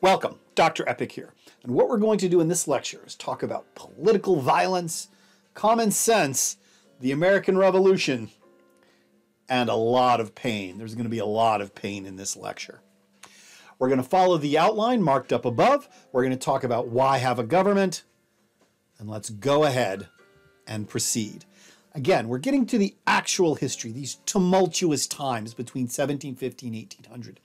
Welcome, Dr. Eppich here. And what we're going to do in this lecture is talk about political violence, common sense, the American Revolution, and a lot of Paine. There's going to be a lot of Paine in this lecture. We're going to follow the outline marked up above. We're going to talk about why have a government, and let's go ahead and proceed. Again, we're getting to the actual history, these tumultuous times between 1750 and 1800,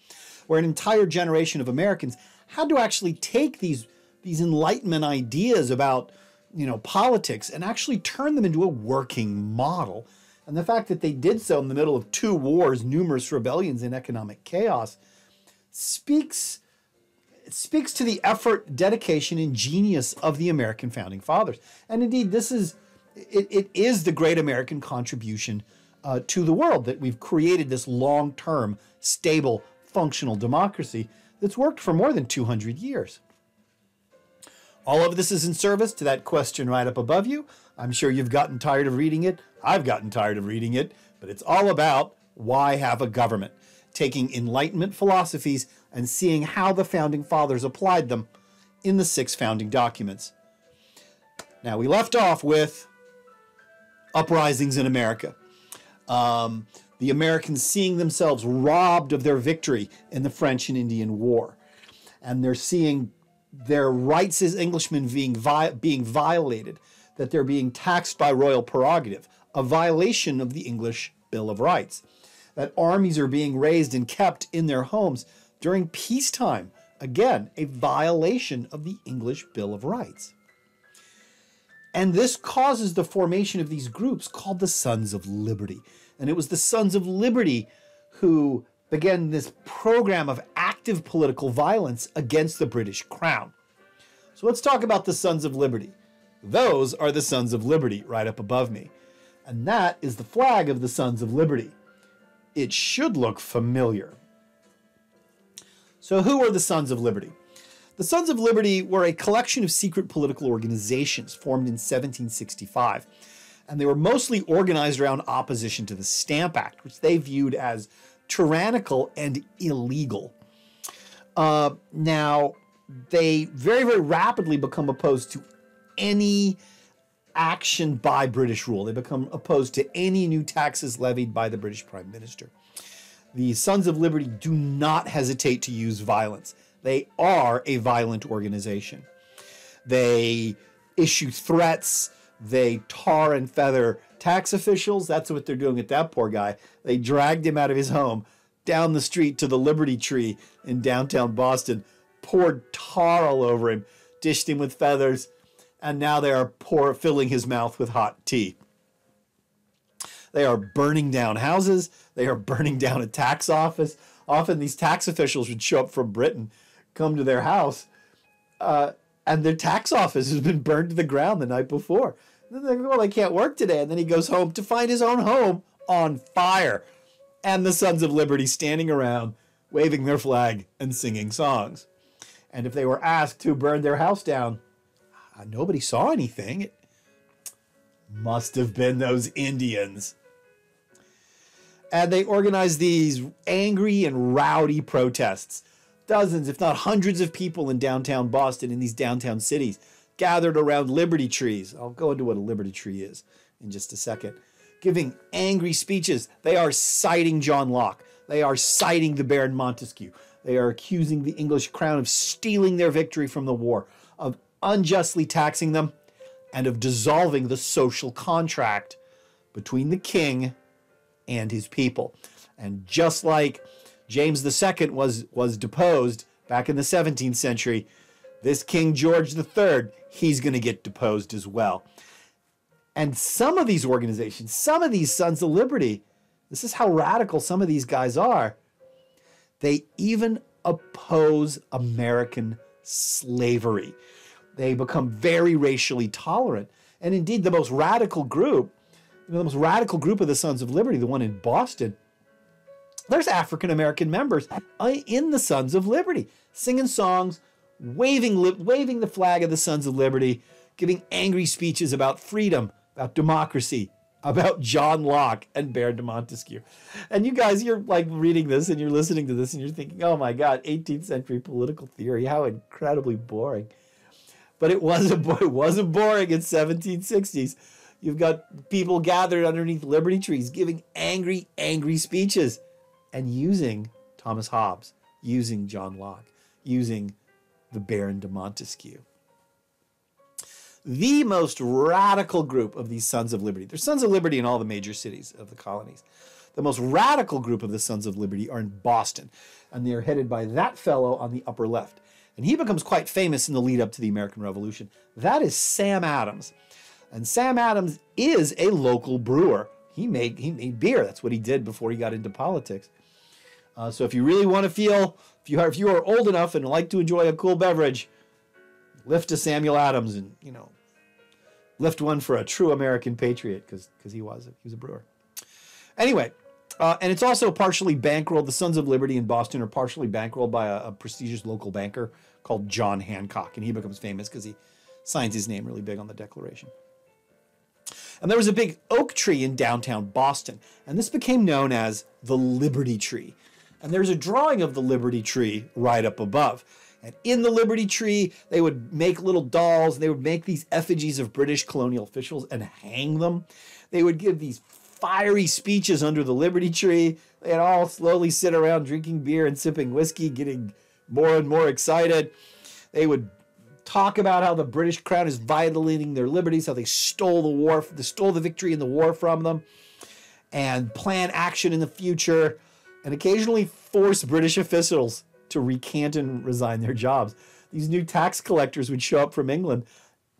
where an entire generation of Americans had to actually take these, these Enlightenment ideas about you know, politics and actually turn them into a working model. And the fact that they did so in the middle of two wars, numerous rebellions, and economic chaos speaks speaks to the effort, dedication, and genius of the American founding fathers. And indeed, this is it, it is the great American contribution uh, to the world that we've created this long-term, stable, functional democracy that's worked for more than 200 years. All of this is in service to that question right up above you. I'm sure you've gotten tired of reading it. I've gotten tired of reading it, but it's all about why have a government, taking Enlightenment philosophies and seeing how the founding fathers applied them in the six founding documents. Now, we left off with uprisings in America. Um, the Americans seeing themselves robbed of their victory in the French and Indian War. And they're seeing their rights as Englishmen being, vi- being violated, that they're being taxed by royal prerogative, a violation of the English Bill of Rights, that armies are being raised and kept in their homes during peacetime, again, a violation of the English Bill of Rights. And this causes the formation of these groups called the Sons of Liberty. And it was the Sons of Liberty who began this program of active political violence against the British Crown. So let's talk about the Sons of Liberty. Those are the Sons of Liberty right up above me. And that is the flag of the Sons of Liberty. It should look familiar. So, who are the Sons of Liberty? The Sons of Liberty were a collection of secret political organizations formed in 1765 and they were mostly organized around opposition to the Stamp Act, which they viewed as tyrannical and illegal. Uh, now, they very, very rapidly become opposed to any action by British rule. They become opposed to any new taxes levied by the British Prime Minister. The Sons of Liberty do not hesitate to use violence. They are a violent organization. They issue threats they tar and feather tax officials. That's what they're doing with that poor guy. They dragged him out of his home down the street to the Liberty Tree in downtown Boston, poured tar all over him, dished him with feathers, and now they are pour, filling his mouth with hot tea. They are burning down houses. They are burning down a tax office. Often these tax officials would show up from Britain, come to their house, uh, and their tax office has been burned to the ground the night before. Well, I can't work today. And then he goes home to find his own home on fire. And the Sons of Liberty standing around, waving their flag and singing songs. And if they were asked to burn their house down, uh, nobody saw anything. It must have been those Indians. And they organized these angry and rowdy protests. Dozens, if not hundreds, of people in downtown Boston, in these downtown cities, gathered around liberty trees. I'll go into what a liberty tree is in just a second. Giving angry speeches. They are citing John Locke. They are citing the Baron Montesquieu. They are accusing the English crown of stealing their victory from the war, of unjustly taxing them, and of dissolving the social contract between the king and his people. And just like James II was, was deposed back in the 17th century, this King George III, he's going to get deposed as well. And some of these organizations, some of these Sons of Liberty, this is how radical some of these guys are. They even oppose American slavery. They become very racially tolerant. And indeed, the most radical group, the most radical group of the Sons of Liberty, the one in Boston, there's African American members uh, in the Sons of Liberty singing songs, waving, waving the flag of the Sons of Liberty, giving angry speeches about freedom, about democracy, about John Locke and Baron de Montesquieu. And you guys, you're like reading this and you're listening to this and you're thinking, oh my God, 18th century political theory, how incredibly boring. But it wasn't, it wasn't boring in 1760s. You've got people gathered underneath liberty trees giving angry, angry speeches and using Thomas Hobbes, using John Locke, using the Baron de Montesquieu the most radical group of these Sons of Liberty. There's Sons of Liberty in all the major cities of the colonies. The most radical group of the Sons of Liberty are in Boston, and they are headed by that fellow on the upper left. And he becomes quite famous in the lead up to the American Revolution. That is Sam Adams. And Sam Adams is a local brewer. He made, he made beer. That's what he did before he got into politics. Uh, so if you really want to feel, if you are, if you are old enough and like to enjoy a cool beverage, lift a Samuel Adams and you know lift one for a true American patriot because because he was he was a brewer. Anyway, uh, and it's also partially bankrolled. The Sons of Liberty in Boston are partially bankrolled by a, a prestigious local banker called John Hancock, and he becomes famous because he signs his name really big on the Declaration. And there was a big oak tree in downtown Boston, and this became known as the Liberty Tree. And there's a drawing of the Liberty Tree right up above. And in the Liberty Tree, they would make little dolls. And they would make these effigies of British colonial officials and hang them. They would give these fiery speeches under the Liberty Tree. They'd all slowly sit around drinking beer and sipping whiskey, getting more and more excited. They would talk about how the British crown is violating their liberties, how they stole the war, they stole the victory in the war from them, and plan action in the future, and occasionally force British officials to recant and resign their jobs. These new tax collectors would show up from England,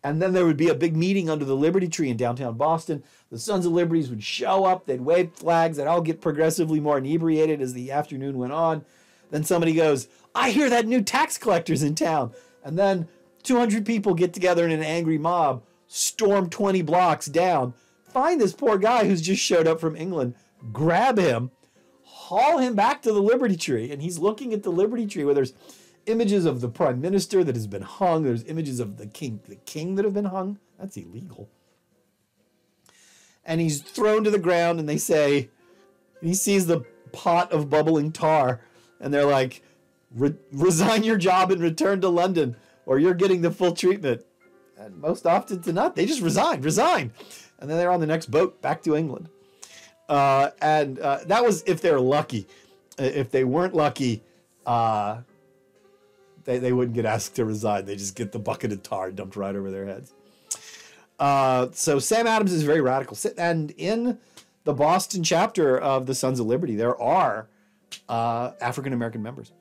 and then there would be a big meeting under the Liberty Tree in downtown Boston. The Sons of Liberties would show up, they'd wave flags, they'd all get progressively more inebriated as the afternoon went on. Then somebody goes, I hear that new tax collector's in town. And then 200 people get together in an angry mob, storm 20 blocks down, find this poor guy who's just showed up from England, grab him, haul him back to the Liberty Tree. And he's looking at the Liberty Tree where there's images of the prime minister that has been hung. There's images of the king, the king that have been hung. That's illegal. And he's thrown to the ground, and they say, he sees the pot of bubbling tar, and they're like, resign your job and return to London, or you're getting the full treatment. And most often to not, they just resign, resign. And then they're on the next boat back to England. Uh, and uh, that was if they're lucky. If they weren't lucky, uh, they, they wouldn't get asked to resign. They just get the bucket of tar dumped right over their heads. Uh, so Sam Adams is very radical. And in the Boston chapter of the Sons of Liberty, there are uh, African American members.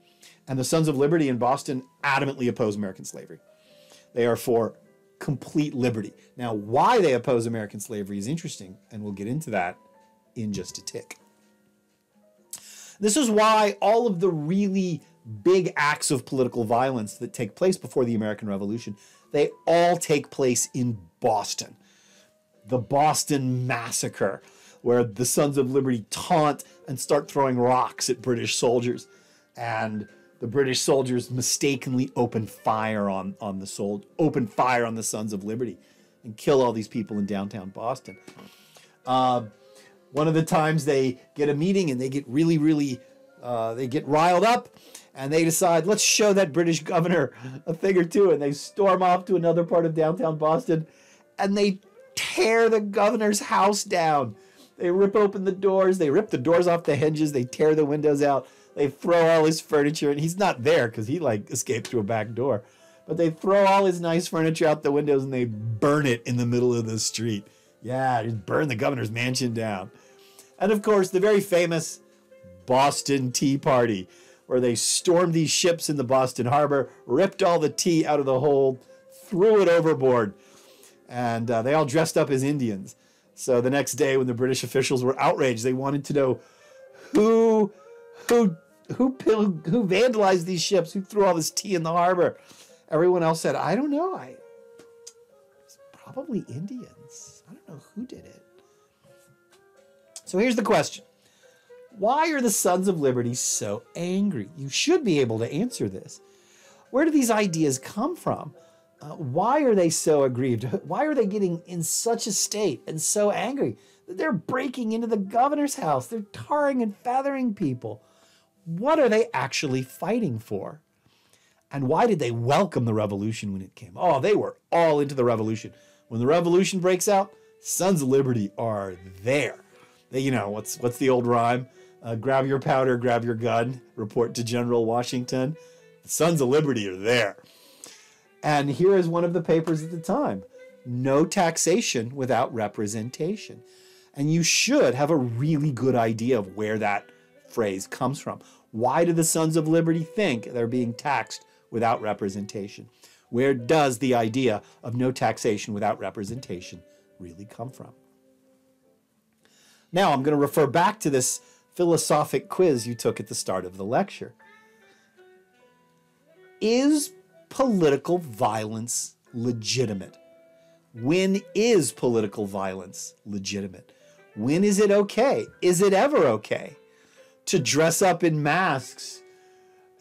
And the Sons of Liberty in Boston adamantly oppose American slavery. They are for complete liberty. Now, why they oppose American slavery is interesting, and we'll get into that in just a tick. This is why all of the really big acts of political violence that take place before the American Revolution, they all take place in Boston. The Boston Massacre, where the Sons of Liberty taunt and start throwing rocks at British soldiers. And the British soldiers mistakenly open fire on, on the sold, open fire on the Sons of Liberty and kill all these people in downtown Boston. Uh, one of the times they get a meeting and they get really, really, uh, they get riled up and they decide, let's show that British governor a thing or two. And they storm off to another part of downtown Boston and they tear the governor's house down. They rip open the doors, they rip the doors off the hinges, they tear the windows out, they throw all his furniture, and he's not there because he like escaped through a back door. But they throw all his nice furniture out the windows and they burn it in the middle of the street. Yeah, just burn the governor's mansion down. And of course, the very famous Boston Tea Party, where they stormed these ships in the Boston Harbor, ripped all the tea out of the hold, threw it overboard, and uh, they all dressed up as Indians. So the next day, when the British officials were outraged, they wanted to know who, who, who, who vandalized these ships, who threw all this tea in the harbor. Everyone else said, "I don't know. I it's probably Indians. I don't know who did it." So here's the question Why are the Sons of Liberty so angry? You should be able to answer this. Where do these ideas come from? Uh, why are they so aggrieved? Why are they getting in such a state and so angry? That they're breaking into the governor's house. They're tarring and feathering people. What are they actually fighting for? And why did they welcome the revolution when it came? Oh, they were all into the revolution. When the revolution breaks out, Sons of Liberty are there. You know, what's what's the old rhyme? Uh, grab your powder, grab your gun, report to General Washington. The Sons of Liberty are there. And here is one of the papers at the time no taxation without representation. And you should have a really good idea of where that phrase comes from. Why do the Sons of Liberty think they're being taxed without representation? Where does the idea of no taxation without representation really come from? Now, I'm going to refer back to this philosophic quiz you took at the start of the lecture. Is political violence legitimate? When is political violence legitimate? When is it okay? Is it ever okay to dress up in masks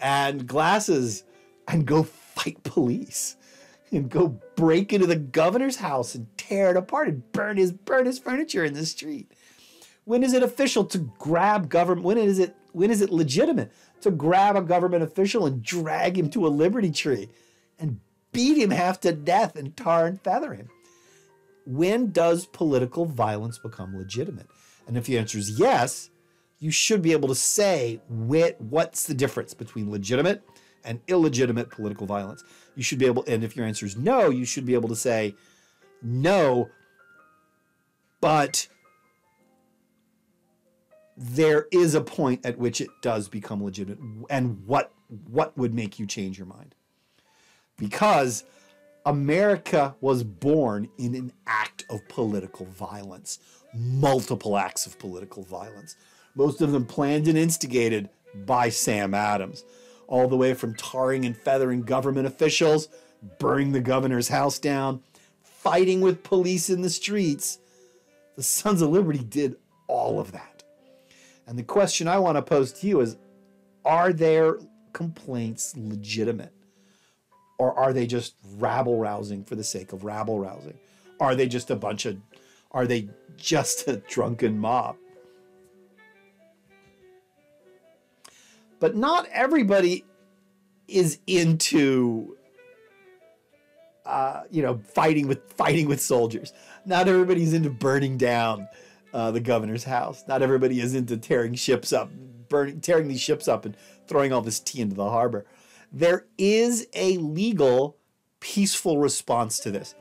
and glasses and go fight police and go break into the governor's house and tear it apart and burn his burn his furniture in the street? When is it official to grab government? When is it when is it legitimate to grab a government official and drag him to a liberty tree and beat him half to death and tar and feather him? When does political violence become legitimate? And if the answer is yes, you should be able to say what's the difference between legitimate and illegitimate political violence. You should be able, and if your answer is no, you should be able to say no, but there is a point at which it does become legitimate. And what what would make you change your mind? Because america was born in an act of political violence multiple acts of political violence. Most of them planned and instigated by sam adams all the way from tarring and feathering government officials burning the governor's house down fighting with police in the streets. The sons of liberty did all of that and the question I want to pose to you is are their complaints legitimate? Or are they just rabble rousing for the sake of rabble rousing? Are they just a bunch of, are they just a drunken mob? But not everybody is into uh, you know fighting with fighting with soldiers. Not everybody's into burning down uh, the governor's house. Not everybody is into tearing ships up, burning, tearing these ships up and throwing all this tea into the harbor. There is a legal, peaceful response to this.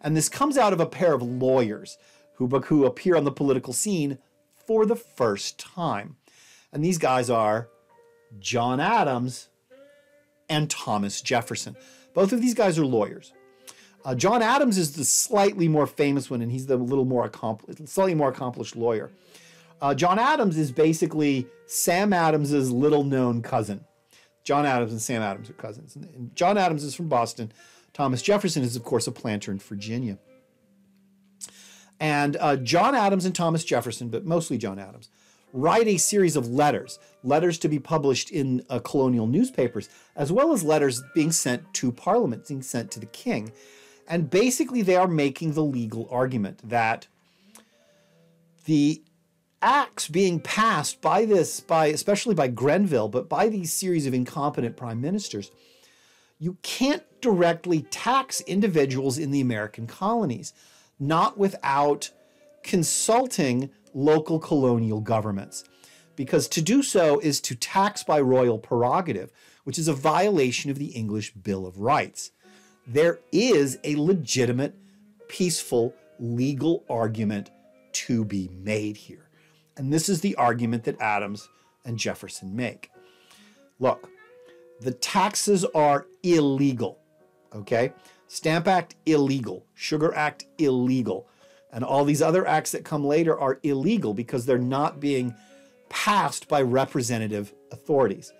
And this comes out of a pair of lawyers who, who appear on the political scene for the first time. And these guys are John Adams and Thomas Jefferson. Both of these guys are lawyers. Uh, John Adams is the slightly more famous one, and he's the little more accomplished, slightly more accomplished lawyer. Uh, John Adams is basically Sam Adams's little known cousin. John Adams and Sam Adams are cousins. And John Adams is from Boston. Thomas Jefferson is, of course, a planter in Virginia. And uh, John Adams and Thomas Jefferson, but mostly John Adams, write a series of letters, letters to be published in uh, colonial newspapers, as well as letters being sent to Parliament, being sent to the king. And basically, they are making the legal argument that the acts being passed by this, by especially by Grenville, but by these series of incompetent prime ministers, you can't directly tax individuals in the American colonies, not without consulting local colonial governments. Because to do so is to tax by royal prerogative, which is a violation of the English Bill of Rights there is a legitimate, peaceful, legal argument to be made here. And this is the argument that Adams and Jefferson make. Look, the taxes are illegal, okay? Stamp Act, illegal. Sugar Act, illegal. And all these other acts that come later are illegal because they're not being passed by representative authorities.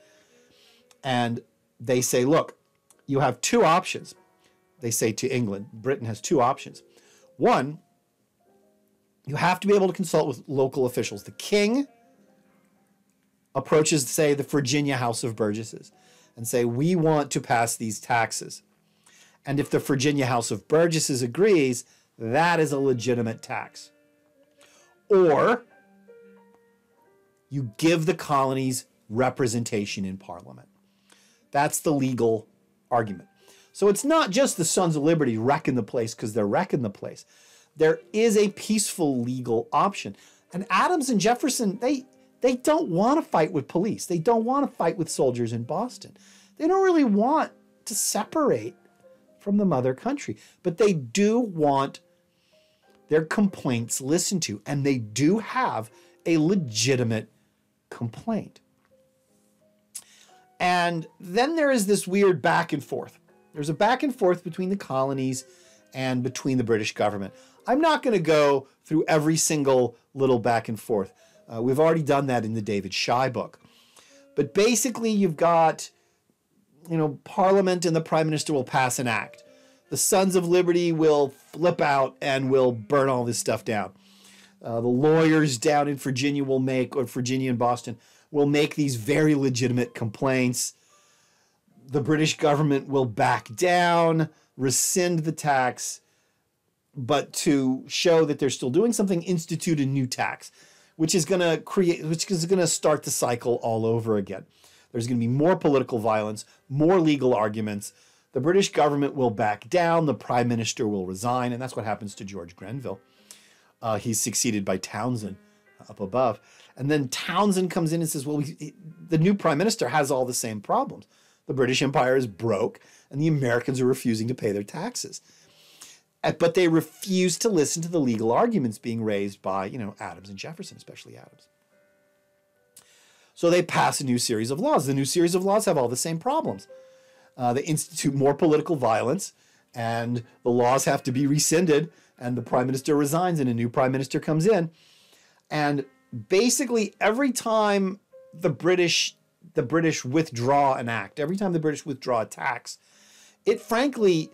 And they say, look, you have two options they say to England, Britain has two options. One, you have to be able to consult with local officials. The king approaches, say, the Virginia House of Burgesses and say, we want to pass these taxes. And if the Virginia House of Burgesses agrees, that is a legitimate tax. Or you give the colonies representation in Parliament. That's the legal argument. So it's not just the Sons of Liberty wrecking the place because they're wrecking the place. There is a peaceful legal option. And Adams and Jefferson, they they don't want to fight with police. They don't want to fight with soldiers in Boston. They don't really want to separate from the mother country, but they do want their complaints listened to, and they do have a legitimate complaint. And then there is this weird back and forth. There's a back and forth between the colonies and between the British government. I'm not going to go through every single little back and forth. Uh, we've already done that in the David Shy book. But basically, you've got, you know, Parliament and the Prime Minister will pass an act. The Sons of Liberty will flip out and will burn all this stuff down. Uh, the lawyers down in Virginia will make, or Virginia and Boston, will make these very legitimate complaints. The British government will back down, rescind the tax, but to show that they're still doing something, institute a new tax which is going to create, which is going to start the cycle all over again. There's going to be more political violence, more legal arguments. The British government will back down. The prime minister will resign, and that's what happens to George Grenville. Uh, he's succeeded by Townshend up above, and then Townshend comes in and says, "Well, we, the new prime minister has all the same problems. The British Empire is broke, and the Americans are refusing to pay their taxes." Uh, but they refused to listen to the legal arguments being raised by, you know, Adams and Jefferson, especially Adams. So they pass a new series of laws. The new series of laws have all the same problems. Uh, they institute more political violence, and the laws have to be rescinded, and the prime minister resigns, and a new prime minister comes in. And basically, every time the British the British withdraw an act, every time the British withdraw a tax, it frankly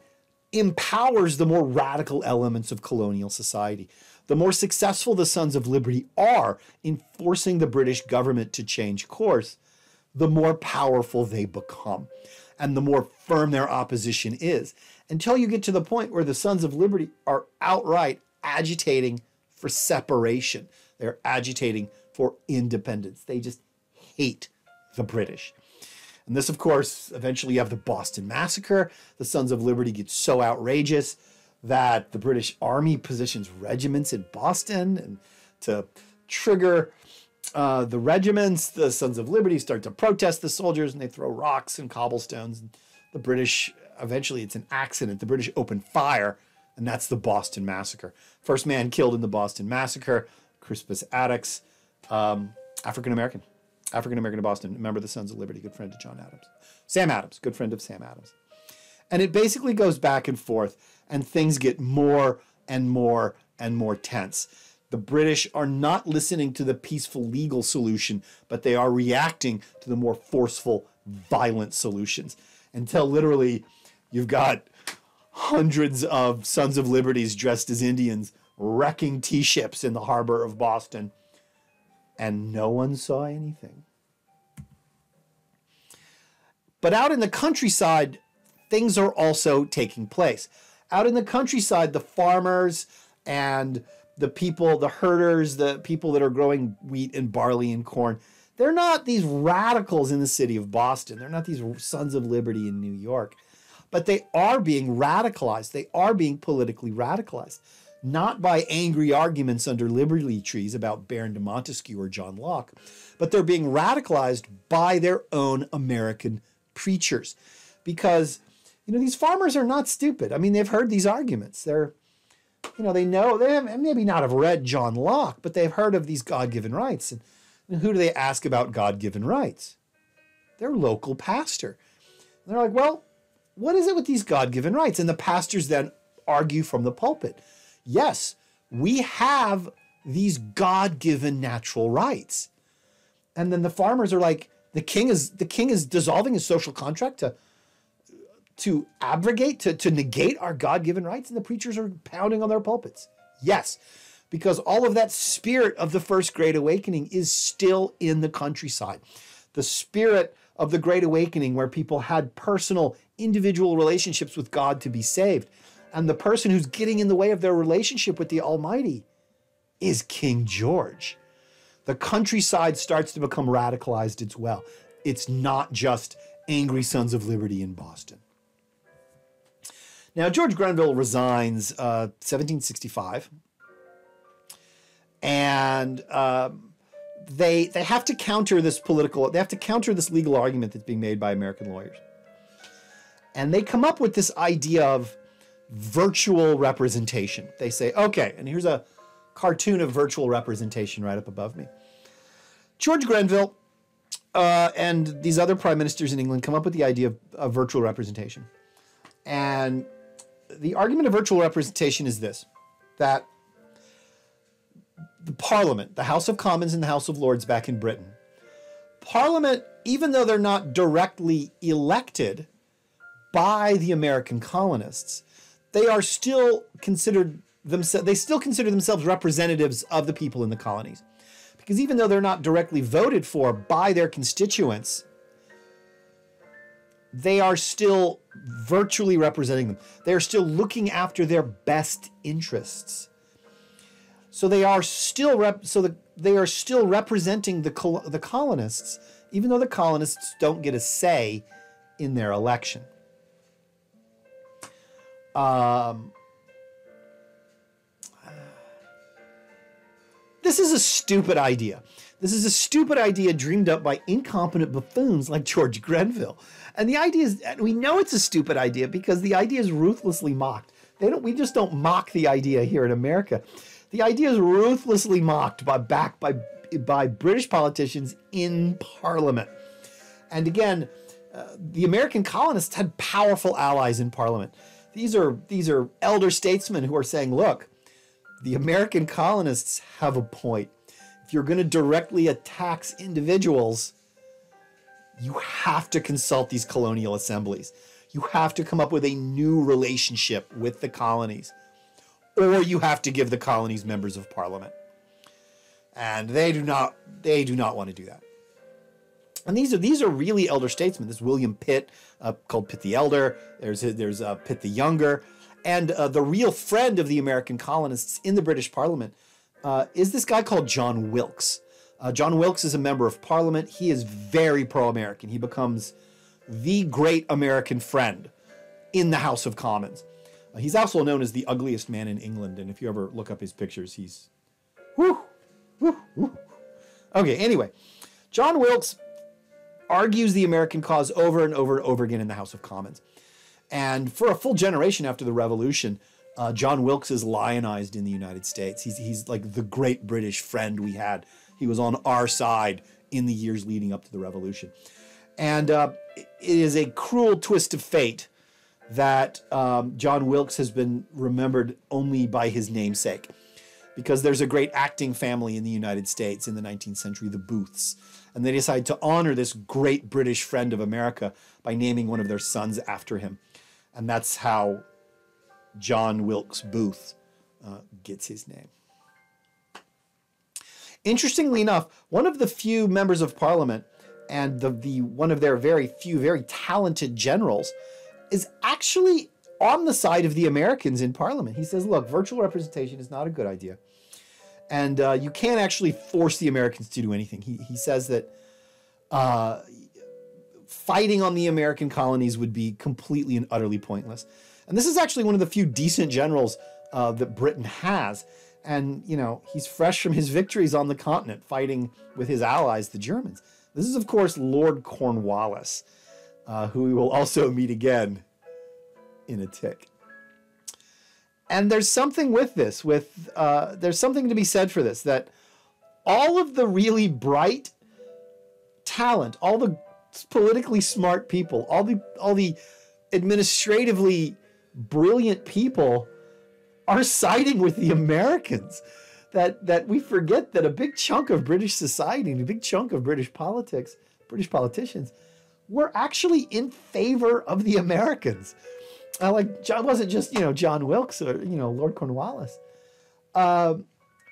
empowers the more radical elements of colonial society. The more successful the Sons of Liberty are in forcing the British government to change course, the more powerful they become and the more firm their opposition is until you get to the point where the Sons of Liberty are outright agitating for separation. They're agitating for independence. They just hate the British. And this, of course, eventually you have the Boston Massacre. The Sons of Liberty get so outrageous that the British Army positions regiments in Boston and to trigger uh, the regiments, the Sons of Liberty start to protest the soldiers and they throw rocks and cobblestones. And the British, eventually, it's an accident. The British open fire, and that's the Boston Massacre. First man killed in the Boston Massacre, Crispus Attucks, um, African American. African American in Boston, member of the Sons of Liberty, good friend of John Adams. Sam Adams, good friend of Sam Adams. And it basically goes back and forth, and things get more and more and more tense. The British are not listening to the peaceful legal solution, but they are reacting to the more forceful, violent solutions until literally you've got hundreds of Sons of Liberties dressed as Indians wrecking tea ships in the harbor of Boston and no one saw anything. But out in the countryside, things are also taking place. Out in the countryside, the farmers and the people, the herders, the people that are growing wheat and barley and corn, they're not these radicals in the city of Boston. They're not these sons of liberty in New York. But they are being radicalized. They are being politically radicalized not by angry arguments under Liberty trees about Baron de Montesquieu or John Locke, but they're being radicalized by their own American preachers. Because, you know, these farmers are not stupid. I mean, they've heard these arguments. They're, you know, they know, they have, maybe not have read John Locke, but they've heard of these God given rights. And, and who do they ask about God given rights? Their local pastor. And they're like, well, what is it with these God given rights? And the pastors then argue from the pulpit yes, we have these God given natural rights. And then the farmers are like, the king is the king is dissolving his social contract to to abrogate, to, to negate our God-given rights, and the preachers are pounding on their pulpits. Yes, because all of that spirit of the first great awakening is still in the countryside. The spirit of the Great Awakening where people had personal, individual relationships with God to be saved. And the person who's getting in the way of their relationship with the Almighty is King George. The countryside starts to become radicalized as well. It's not just angry Sons of Liberty in Boston. Now, George Grenville resigns uh, 1765, and um, they they have to counter this political, they have to counter this legal argument that's being made by American lawyers, and they come up with this idea of virtual representation. They say, okay, and here's a cartoon of virtual representation right up above me. George Grenville uh, and these other prime ministers in England come up with the idea of, of virtual representation, and the argument of virtual representation is this that the Parliament, the House of Commons and the House of Lords back in Britain, Parliament, even though they're not directly elected by the American colonists, they are still considered themselves they still consider themselves representatives of the people in the colonies. Because even though they're not directly voted for by their constituents, they are still virtually representing them. They are still looking after their best interests. So they are still rep- so the, they are still representing the col- the colonists, even though the colonists don't get a say in their election. Um, this is a stupid idea. This is a stupid idea dreamed up by incompetent buffoons like George Grenville. And the idea is, we know it's a stupid idea because the idea is ruthlessly mocked. They don't, we just don't mock the idea here in America. The idea is ruthlessly mocked by back by by British politicians in Parliament. And again, uh, the American colonists had powerful allies in Parliament. These are these are elder statesmen who are saying, look, the American colonists have a point. If you're going to directly attack individuals, you have to consult these colonial assemblies. You have to come up with a new relationship with the colonies, or you have to give the colonies members of parliament. And they do not they do not want to do that. And these are these are really elder statesmen. This William Pitt, uh, called Pitt the Elder. There's there's uh, Pitt the Younger, and uh, the real friend of the American colonists in the British Parliament uh, is this guy called John Wilkes. Uh, John Wilkes is a member of parliament. He is very pro American. He becomes the great American friend in the House of Commons. He's also known as the ugliest man in England. And if you ever look up his pictures, he's. Whoo, whoo, whoo. Okay, anyway, John Wilkes argues the American cause over and over and over again in the House of Commons. And for a full generation after the Revolution, uh, John Wilkes is lionized in the United States. He's, he's like the great British friend we had he was on our side in the years leading up to the revolution. And uh, it is a cruel twist of fate that um, John Wilkes has been remembered only by his namesake. Because there's a great acting family in the United States in the 19th century, the Booths. And they decide to honor this great British friend of America by naming one of their sons after him. And that's how John Wilkes Booth uh, gets his name. Interestingly enough, one of the few members of parliament and the, the one of their very few very talented generals is actually on the side of the Americans in parliament. He says, look, virtual representation is not a good idea. And uh, you can't actually force the Americans to do anything. He, he says that uh, fighting on the American colonies would be completely and utterly pointless. And this is actually one of the few decent generals uh, that Britain has. And, you know, he's fresh from his victories on the continent fighting with his allies, the Germans. This is, of course, Lord Cornwallis, uh, who we will also meet again in a tick. And there's something with this, with uh, there's something to be said for this, that all of the really bright talent, all the politically smart people, all the all the administratively brilliant people are siding with the Americans. That that we forget that a big chunk of British society, and a big chunk of British politics, British politicians, were actually in favor of the Americans. Uh, like John wasn't just you know John Wilkes or you know Lord Cornwallis. Uh,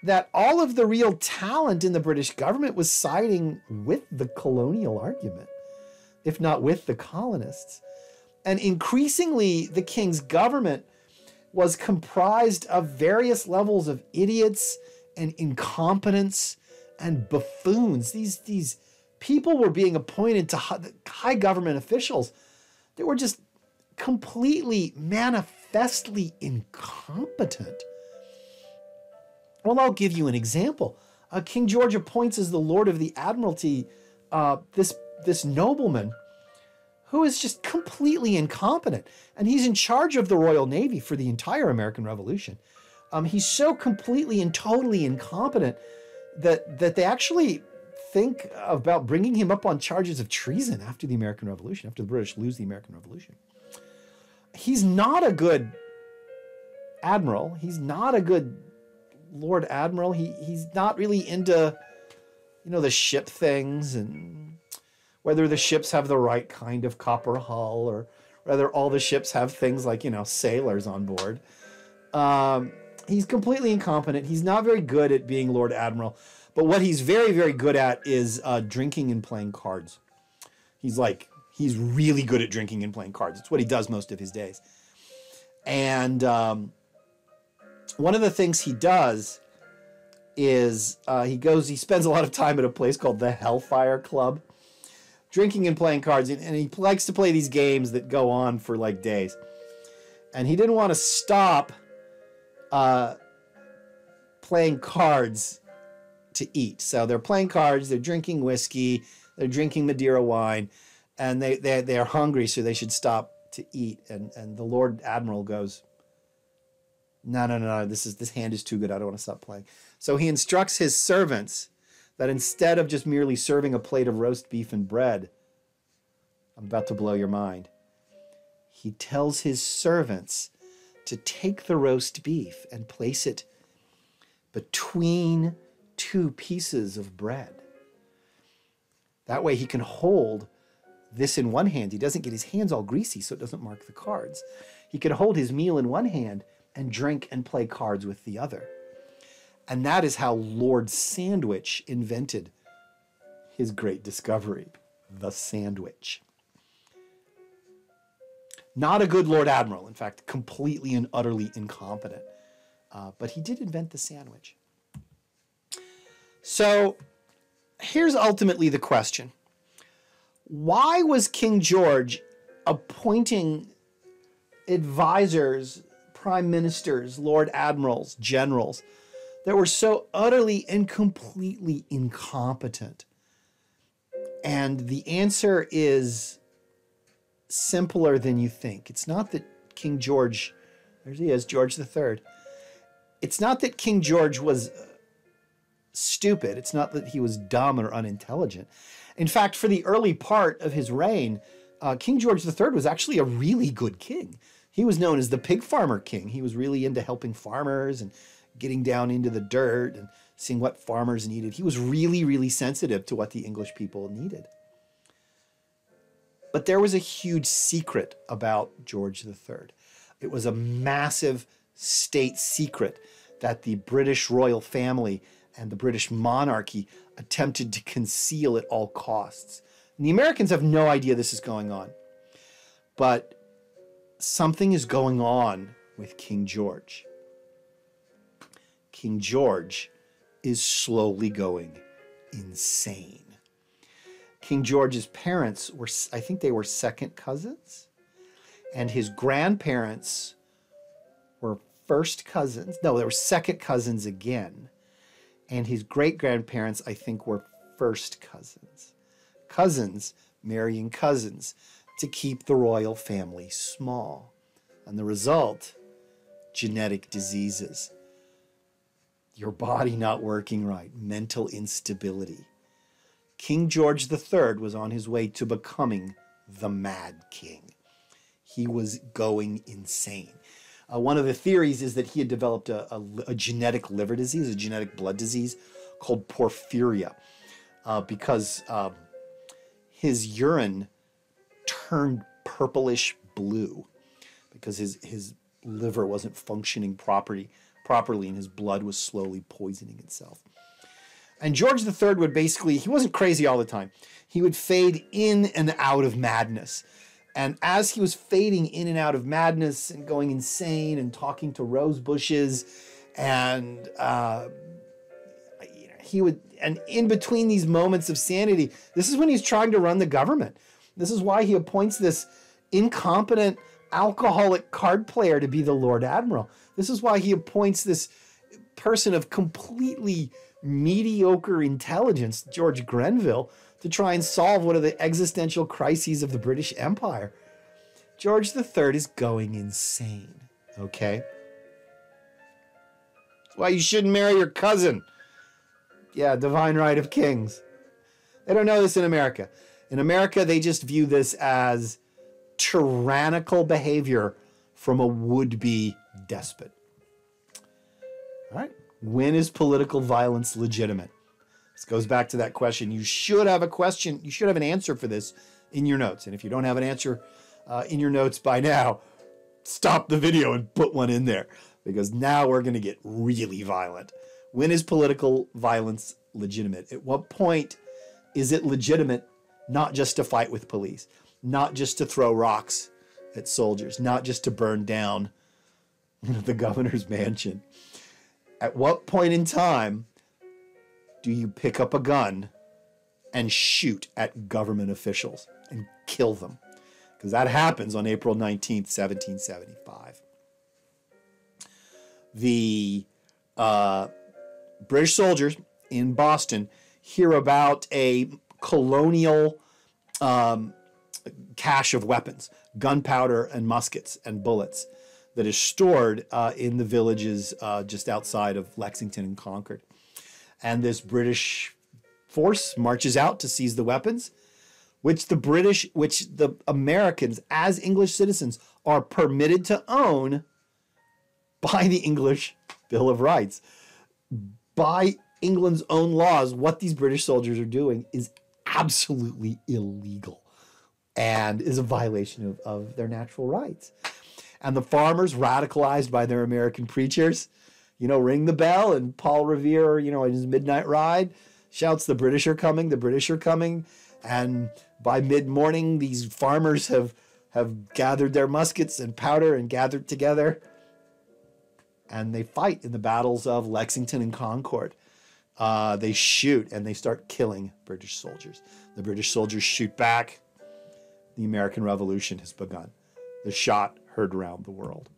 that all of the real talent in the British government was siding with the colonial argument. if not with the colonists. And increasingly, the king's government was comprised of various levels of idiots and incompetence and buffoons. These, these people were being appointed to high government officials. They were just completely, manifestly incompetent. Well, I'll give you an example. Uh, King George appoints as the Lord of the Admiralty uh, this this nobleman who is just completely incompetent, and he's in charge of the Royal Navy for the entire American Revolution. Um, he's so completely and totally incompetent that that they actually think about bringing him up on charges of treason after the American Revolution, after the British lose the American Revolution. He's not a good admiral. He's not a good Lord Admiral. He he's not really into you know the ship things and whether the ships have the right kind of copper hull or whether all the ships have things like you know sailors on board. Um, he's completely incompetent. He's not very good at being Lord Admiral. But what he's very, very good at is uh, drinking and playing cards. He's like, he's really good at drinking and playing cards. It's what he does most of his days. And um, one of the things he does is uh, he goes, he spends a lot of time at a place called the Hellfire Club, drinking and playing cards. And he likes to play these games that go on for like days. And he didn't want to stop uh, playing cards to eat. So they're playing cards, they're drinking whiskey, they're drinking Madeira wine, and they, they, they are hungry, so they should stop to eat. And, and the Lord Admiral goes, no, no, no, no, this is this hand is too good. I don't want to stop playing. So he instructs his servants that instead of just merely serving a plate of roast beef and bread, I'm about to blow your mind. He tells his servants to take the roast beef and place it between two pieces of bread. That way he can hold this in one hand. He doesn't get his hands all greasy so it doesn't mark the cards. He could hold his meal in one hand and drink and play cards with the other. And that is how Lord Sandwich invented his great discovery, the sandwich. Not a good Lord Admiral, in fact, completely and utterly incompetent. Uh, but he did invent the sandwich. So here's ultimately the question Why was King George appointing advisors, prime ministers, lord admirals, generals that were so utterly and completely incompetent? And the answer is simpler than you think. It's not that King George, there he is, George III. It's not that King George was stupid. It's not that he was dumb or unintelligent. In fact, for the early part of his reign, uh, King George III was actually a really good king. He was known as the pig farmer king. He was really into helping farmers and getting down into the dirt and seeing what farmers needed. He was really, really sensitive to what the English people needed. But there was a huge secret about George III. It was a massive state secret that the British royal family and the British monarchy attempted to conceal at all costs. And the Americans have no idea this is going on. But something is going on with King George. King George is slowly going insane. King George's parents were, I think they were second cousins, and his grandparents were first cousins. No, they were second cousins again and his great grandparents, I think, were first cousins. Cousins marrying cousins to keep the royal family small. And the result genetic diseases, your body not working right, mental instability. King George III was on his way to becoming the Mad King. He was going insane. Uh, one of the theories is that he had developed a, a, a, genetic liver disease, a genetic blood disease called porphyria, uh, because um, his urine turned purplish blue because his, his liver wasn't functioning properly, properly and his blood was slowly poisoning itself. And George III would basically, he wasn't crazy all the time. He would fade in and out of madness. And as he was fading in and out of madness and going insane and talking to rose bushes, and uh, he would, and in between these moments of sanity, this is when he's trying to run the government. This is why he appoints this incompetent alcoholic card player to be the Lord Admiral. This is why he appoints this person of completely mediocre intelligence, George Grenville, to try and solve one of the existential crises of the British Empire. George III is going insane, okay? That's why you shouldn't marry your cousin. Yeah, divine right of kings. They don't know this in America. In America, they just view this as tyrannical behavior from a would be despot. All right. When is political violence legitimate? This goes back to that question. You should have a question, you should have an answer for this in your notes. And if you don't have an answer uh, in your notes by now, stop the video and put one in there because now we're going to get really violent. When is political violence legitimate? At what point is it legitimate not just to fight with police, not just to throw rocks at soldiers, not just to burn down the governor's mansion? At what point in time do you pick up a gun and shoot at government officials and kill them? Because that happens on April 19th, 1775. The uh, British soldiers in Boston hear about a colonial um, cache of weapons, gunpowder and muskets and bullets that is stored uh, in the villages uh, just outside of Lexington and Concord. And this British force marches out to seize the weapons, which the British, which the Americans, as English citizens, are permitted to own by the English Bill of Rights. By England's own laws, what these British soldiers are doing is absolutely illegal and is a violation of, of their natural rights. And the farmers, radicalized by their American preachers, you know, ring the bell, and Paul Revere, you know, in his midnight ride, shouts, The British are coming, the British are coming. And by mid morning, these farmers have, have gathered their muskets and powder and gathered together. And they fight in the battles of Lexington and Concord. Uh, they shoot and they start killing British soldiers. The British soldiers shoot back. The American Revolution has begun. The shot heard around the world.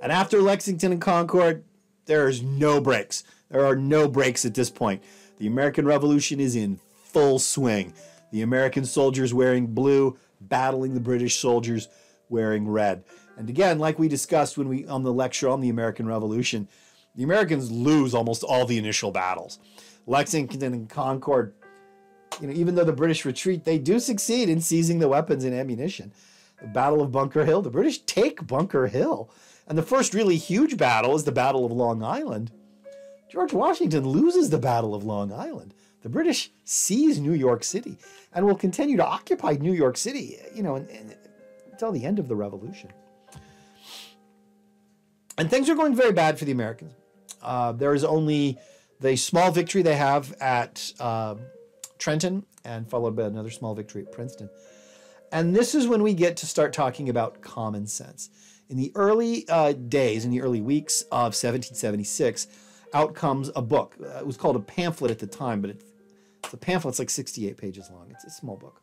And after Lexington and Concord, there is no breaks. There are no breaks at this point. The American Revolution is in full swing. The American soldiers wearing blue, battling the British soldiers wearing red. And again, like we discussed when we on the lecture on the American Revolution, the Americans lose almost all the initial battles. Lexington and Concord, you know, even though the British retreat, they do succeed in seizing the weapons and ammunition. Battle of Bunker Hill, the British take Bunker Hill. And the first really huge battle is the Battle of Long Island. George Washington loses the Battle of Long Island. The British seize New York City and will continue to occupy New York City, you know, until the end of the Revolution. And things are going very bad for the Americans. Uh, there is only the small victory they have at uh, Trenton and followed by another small victory at Princeton. And this is when we get to start talking about common sense. In the early uh, days, in the early weeks of 1776, out comes a book. Uh, it was called a pamphlet at the time, but it's, it's a pamphlet. It's like 68 pages long. It's a small book.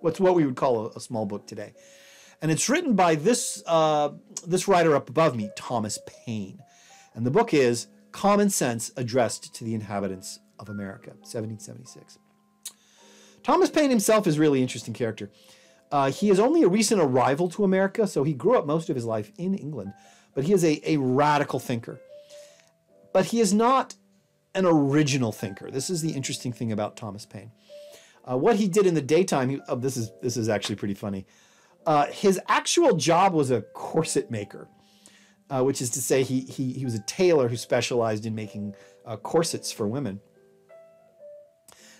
What's what we would call a, a small book today. And it's written by this, uh, this writer up above me, Thomas Paine. And the book is Common Sense Addressed to the Inhabitants of America, 1776. Thomas Paine himself is a really interesting character. Uh, he is only a recent arrival to America, so he grew up most of his life in England, but he is a, a radical thinker. But he is not an original thinker. This is the interesting thing about Thomas Paine. Uh, what he did in the daytime, he, oh, this is this is actually pretty funny. Uh, his actual job was a corset maker, uh, which is to say, he, he he was a tailor who specialized in making uh, corsets for women.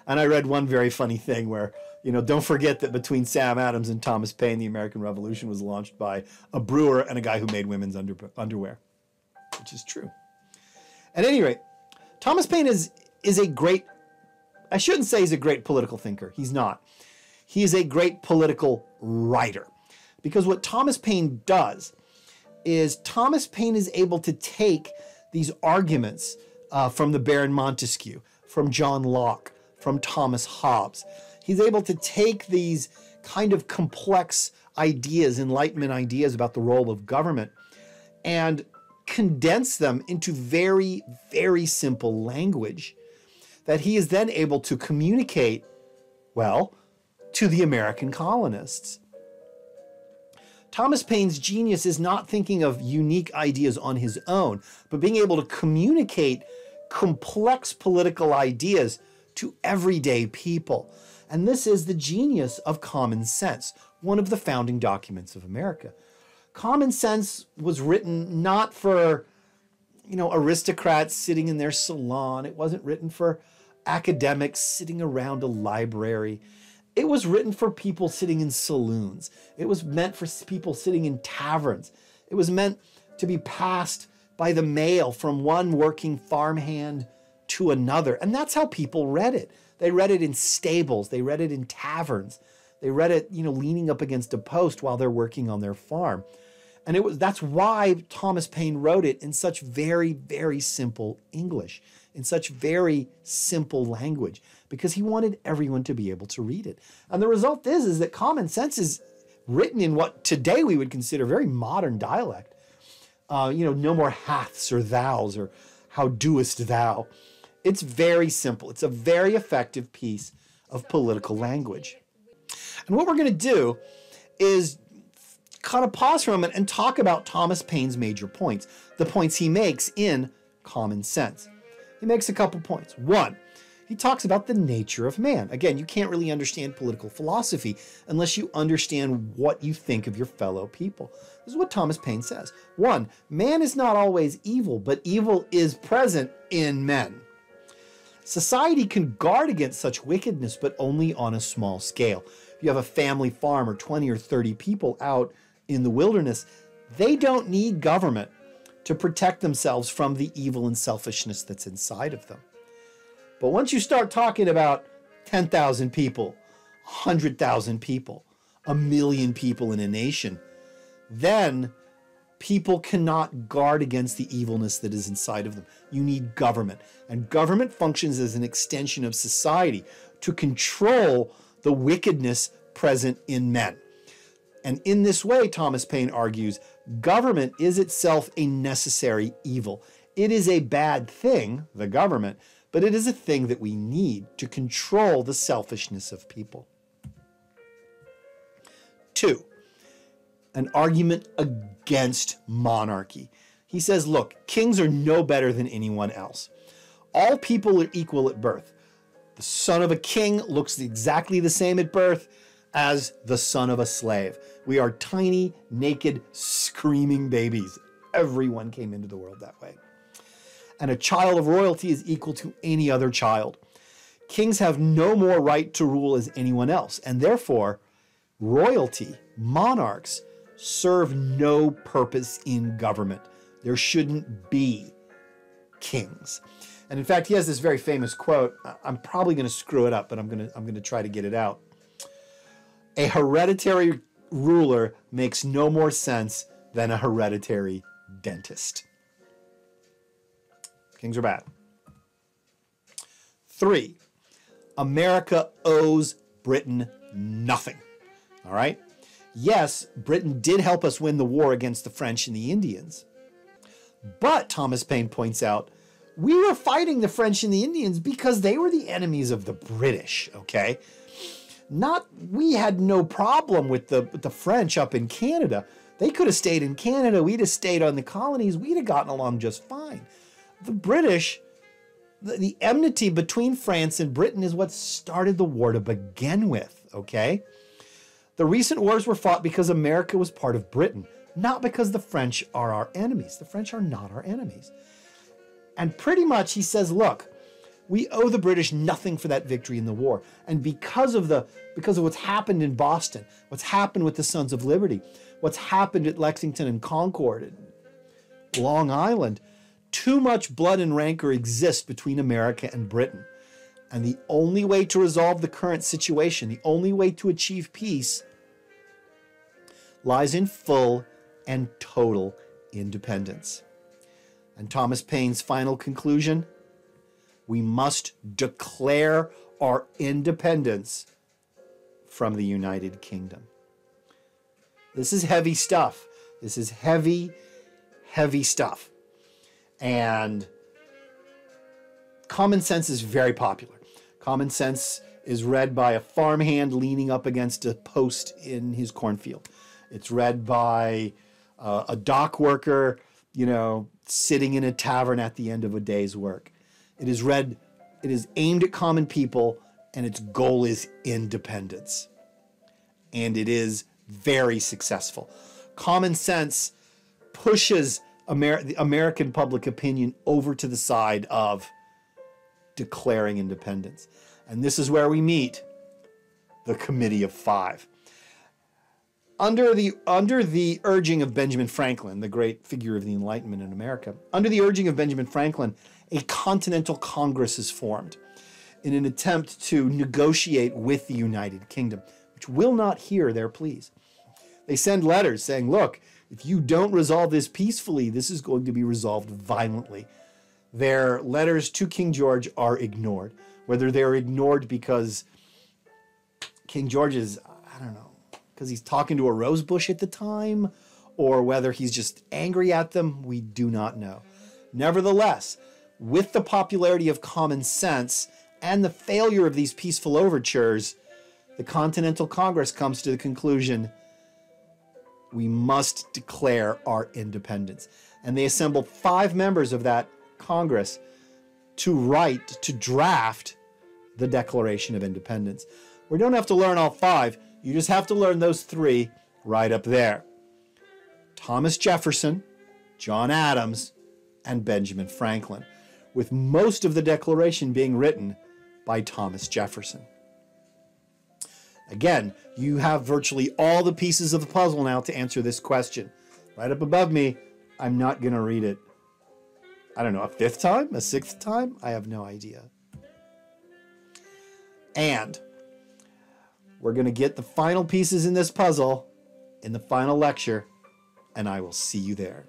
And I read one very funny thing where you know, don't forget that between Sam Adams and Thomas Paine, the American Revolution was launched by a brewer and a guy who made women's under, underwear, which is true. At any rate, Thomas Paine is is a great I shouldn't say he's a great political thinker. He's not. He is a great political writer. Because what Thomas Paine does is Thomas Paine is able to take these arguments uh, from the Baron Montesquieu, from John Locke, from Thomas Hobbes. He's able to take these kind of complex ideas, Enlightenment ideas about the role of government, and condense them into very, very simple language that he is then able to communicate, well, to the American colonists. Thomas Paine's genius is not thinking of unique ideas on his own, but being able to communicate complex political ideas to everyday people. And this is the genius of common sense, one of the founding documents of America. Common sense was written not for, you know, aristocrats sitting in their salon. It wasn't written for academics sitting around a library. It was written for people sitting in saloons. It was meant for people sitting in taverns. It was meant to be passed by the mail from one working farmhand to another. And that's how people read it. They read it in stables, they read it in taverns. They read it, you know, leaning up against a post while they're working on their farm. And it was that's why Thomas Paine wrote it in such very very simple English, in such very simple language because he wanted everyone to be able to read it. And the result is, is that common sense is written in what today we would consider very modern dialect. Uh, you know, no more haths or thous or how doest thou. It's very simple. It's a very effective piece of political language. And what we're going to do is kind of pause for a moment and talk about Thomas Paine's major points, the points he makes in Common Sense. He makes a couple points. One, he talks about the nature of man. Again, you can't really understand political philosophy unless you understand what you think of your fellow people. This is what Thomas Paine says. One, man is not always evil, but evil is present in men. Society can guard against such wickedness, but only on a small scale. If you have a family farm or 20 or 30 people out in the wilderness, they don't need government to protect themselves from the evil and selfishness that's inside of them. But once you start talking about 10,000 people, 100,000 people, a million people in a nation, then people cannot guard against the evilness that is inside of them. You need government. And government functions as an extension of society to control the wickedness present in men. And in this way, Thomas Paine argues, government is itself a necessary evil. It is a bad thing, the government, but it is a thing that we need to control the selfishness of people. Two, an argument against monarchy. He says, look, kings are no better than anyone else. All people are equal at birth. The son of a king looks exactly the same at birth as the son of a slave. We are tiny, naked, screaming babies. Everyone came into the world that way and a child of royalty is equal to any other child. Kings have no more right to rule as anyone else, and therefore, royalty, monarchs, serve no purpose in government. There shouldn't be kings. And in fact, he has this very famous quote. I'm probably going to screw it up, but I'm going to I'm going to try to get it out. A hereditary ruler makes no more sense than a hereditary dentist. Kings are bad. Three, America owes Britain nothing. All right? Yes, Britain did help us win the war against the French and the Indians. But, Thomas Paine points out, we were fighting the French and the Indians because they were the enemies of the British, okay? Not, we had no problem with the, with the French up in Canada. They could have stayed in Canada. We'd have stayed on the colonies. We'd have gotten along just fine the British, the, the enmity between France and Britain is what started the war to begin with, okay? The recent wars were fought because America was part of Britain, not because the French are our enemies. The French are not our enemies. And pretty much he says, look, we owe the British nothing for that victory in the war. And because of the because of what's happened in Boston, what's happened with the Sons of Liberty, what's happened at Lexington and Concord and Long Island, Too much blood and rancor exists between America and Britain. And the only way to resolve the current situation, the only way to achieve peace, lies in full and total independence. And Thomas Paine's final conclusion we must declare our independence from the United Kingdom. This is heavy stuff. This is heavy, heavy stuff. And Common Sense is very popular. Common Sense is read by a farmhand leaning up against a post in his cornfield. It's read by uh, a dock worker, you know, sitting in a tavern at the end of a day's work. It is read, it is aimed at common people, and its goal is independence. And it is very successful. Common sense pushes Amer- the American public opinion over to the side of declaring independence. And this is where we meet the Committee of Five. Under the, under the urging of Benjamin Franklin, the great figure of the Enlightenment in America, under the urging of Benjamin Franklin, a Continental Congress is formed in an attempt to negotiate with the United Kingdom, which will not hear their pleas. They send letters saying, look, if you don't resolve this peacefully, this is going to be resolved violently. Their letters to King George are ignored. Whether they're ignored because King George is, I don't know, because he's talking to a rose bush at the time, or whether he's just angry at them, we do not know. Nevertheless, with the popularity of common sense and the failure of these peaceful overtures, the Continental Congress comes to the conclusion we must declare our independence. And they assemble five members of that Congress to write, to draft the Declaration of Independence. We don't have to learn all five, you just have to learn those three right up there Thomas Jefferson, John Adams, and Benjamin Franklin, with most of the Declaration being written by Thomas Jefferson. Again, you have virtually all the pieces of the puzzle now to answer this question. Right up above me, I'm not going to read it. I don't know, a fifth time? A sixth time? I have no idea. And we're going to get the final pieces in this puzzle in the final lecture, and I will see you there.